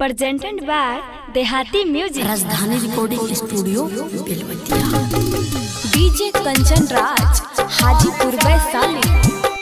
presented बार देहाती music Rajdhani recording studio Belwatiya DJ Kanchan Raj Hajipur Vaishali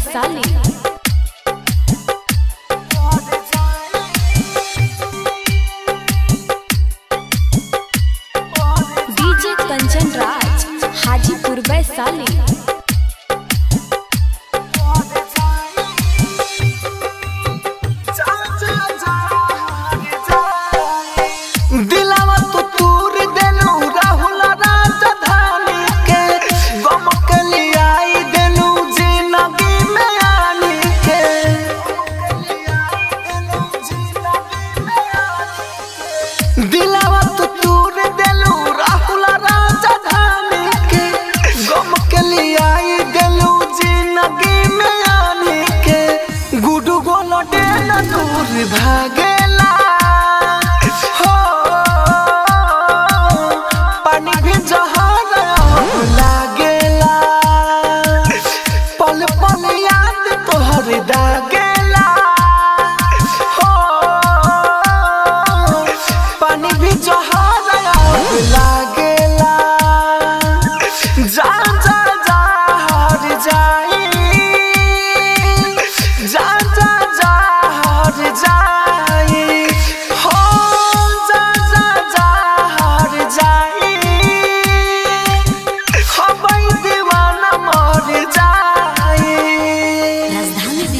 साली। कंचन राज हाजीपुर वैशाली विभाग